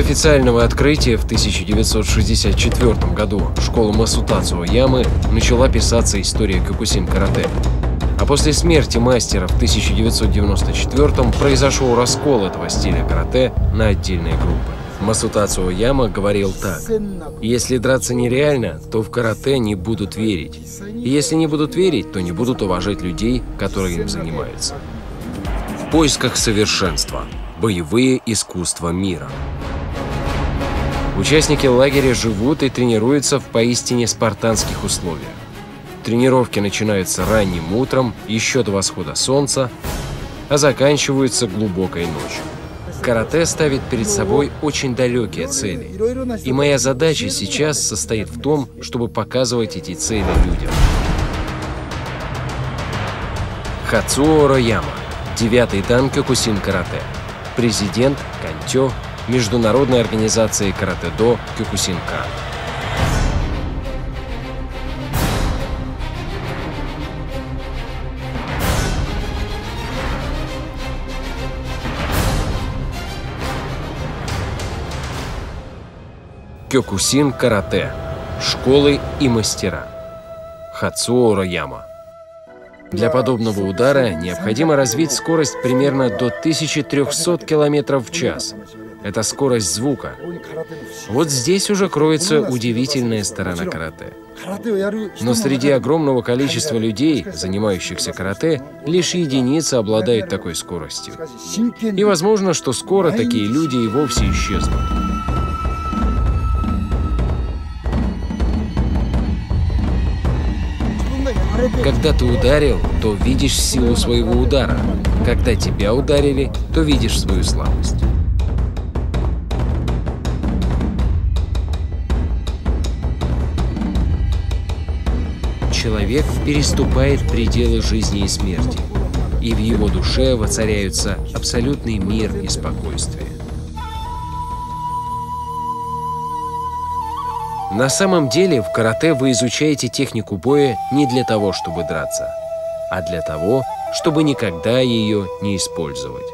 официального открытия в 1964 году школа Масутацуо Ямы начала писаться история Кокусин карате. А после смерти мастера в 1994 произошел раскол этого стиля карате на отдельные группы. Масутацуо Яма говорил так. «Если драться нереально, то в карате не будут верить. И если не будут верить, то не будут уважать людей, которые им занимаются». В поисках совершенства. Боевые искусства мира. Участники лагеря живут и тренируются в поистине спартанских условиях. Тренировки начинаются ранним утром, еще до восхода солнца, а заканчиваются глубокой ночью. Карате ставит перед собой очень далекие цели. И моя задача сейчас состоит в том, чтобы показывать эти цели людям. Хацуо Рояма, девятый дан Кёкусин Карате, президент Кантё Международной организации Карате-До Кёкусинка. Кёкусин карате. Школы и мастера. Хацуо Рояма. Для подобного удара необходимо развить скорость примерно до 1300 км в час. Это скорость звука. Вот здесь уже кроется удивительная сторона карате. Но среди огромного количества людей, занимающихся карате, лишь единицы обладают такой скоростью. И возможно, что скоро такие люди и вовсе исчезнут. Когда ты ударил, то видишь силу своего удара. Когда тебя ударили, то видишь свою слабость. Человек переступает пределы жизни и смерти, и в его душе воцаряются абсолютный мир и спокойствие. На самом деле в карате вы изучаете технику боя не для того, чтобы драться, а для того, чтобы никогда ее не использовать.